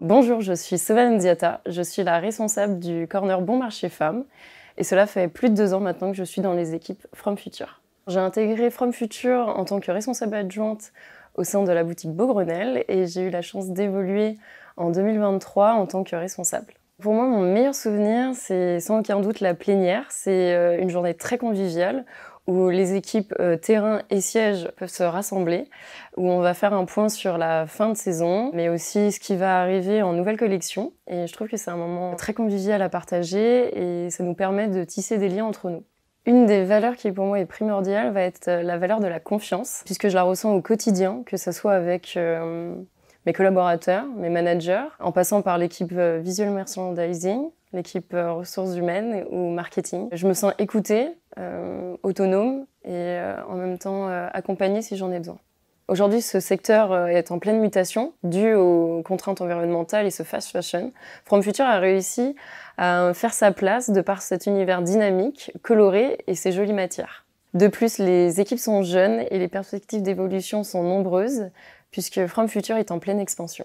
Bonjour, je suis Sovan Ndiata, je suis la responsable du corner Bon Marché Femmes et cela fait plus de deux ans maintenant que je suis dans les équipes From Future. J'ai intégré From Future en tant que responsable adjointe au sein de la boutique Beaugrenelle et j'ai eu la chance d'évoluer en 2023 en tant que responsable. Pour moi, mon meilleur souvenir, c'est sans aucun doute la plénière. C'est euh, une journée très conviviale où les équipes euh, terrain et siège peuvent se rassembler, où on va faire un point sur la fin de saison, mais aussi ce qui va arriver en nouvelle collection. Et je trouve que c'est un moment très convivial à partager et ça nous permet de tisser des liens entre nous. Une des valeurs qui pour moi est primordiale va être la valeur de la confiance, puisque je la ressens au quotidien, que ce soit avec euh, mes collaborateurs, mes managers, en passant par l'équipe euh, visual merchandising, l'équipe euh, ressources humaines ou marketing. Je me sens écoutée, euh, autonome et en même temps accompagnée si j'en ai besoin. Aujourd'hui, ce secteur est en pleine mutation dû aux contraintes environnementales et ce fast fashion. From Future a réussi à faire sa place de par cet univers dynamique, coloré et ses jolies matières. De plus, les équipes sont jeunes et les perspectives d'évolution sont nombreuses puisque From Future est en pleine expansion.